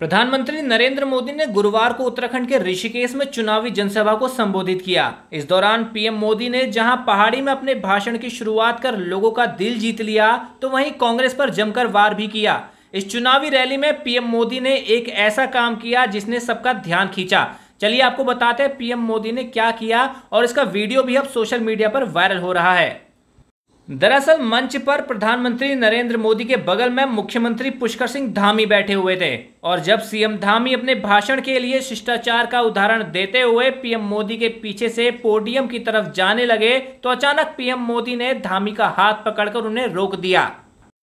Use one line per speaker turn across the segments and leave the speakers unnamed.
प्रधानमंत्री नरेंद्र मोदी ने गुरुवार को उत्तराखंड के ऋषिकेश में चुनावी जनसभा को संबोधित किया। इस दौरान पीएम मोदी ने जहाँ पहाड़ी में अपने भाषण की शुरुआत कर लोगों का दिल जीत लिया तो वहीं कांग्रेस पर जमकर वार भी किया। इस चुनावी रैली में पीएम मोदी ने एक ऐसा काम किया जिसने सबका ध्यान खींचा। चलिए आपको बताते हैं पीएम मोदी ने क्या किया और इसका वीडियो भी अब सोशल मीडिया पर वायरल हो रहा है। दरअसल मंच पर प्रधानमंत्री नरेंद्र मोदी के बगल में मुख्यमंत्री पुष्कर सिंह धामी बैठे हुए थे और जब सीएम धामी अपने भाषण के लिए शिष्टाचार का उदाहरण देते हुए पीएम मोदी के पीछे से पोडियम की तरफ़ जाने लगे तो अचानक पीएम मोदी ने धामी का हाथ पकड़कर उन्हें रोक दिया।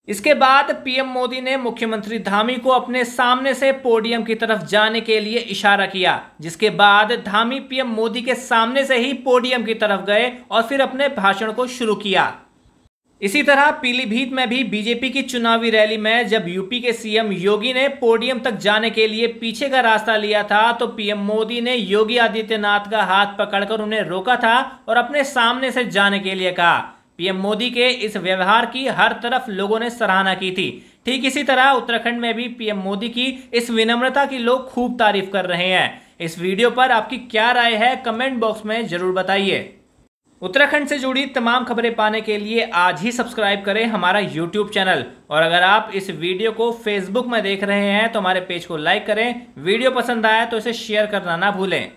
इसके बाद पीएम मोदी ने मुख्यमंत्री धामी को अपने सामने से पोडियम की तरफ़ जाने के लिए इशारा किया, जिसके बाद धामी पीएम मोदी के सामने से ही पोडियम की तरफ़ गए और फिर अपने भाषण को शुरू किया। इसी तरह पीलीभीत में भी बीजेपी की चुनावी रैली में जब यूपी के सीएम योगी ने पोडियम तक जाने के लिए पीछे का रास्ता लिया था तो पीएम मोदी ने योगी आदित्यनाथ का हाथ पकड़कर उन्हें रोका था और अपने सामने से जाने के लिए कहा। पीएम मोदी के इस व्यवहार की हर तरफ़ लोगों ने सराहना की थी। ठीक इसी तरह उत्तराखंड में भी पीएम मोदी की इस विनम्रता की लोग खूब तारीफ़ कर रहे हैं। इस वीडियो पर आपकी क्या राय है, कमेंट बॉक्स में ज़रूर बताइए। उत्तराखंड से जुड़ी तमाम खबरें पाने के लिए आज ही सब्सक्राइब करें हमारा यूट्यूब चैनल। और अगर आप इस वीडियो को फेसबुक में देख रहे हैं तो हमारे पेज को लाइक करें। वीडियो पसंद आया तो इसे शेयर करना ना भूलें।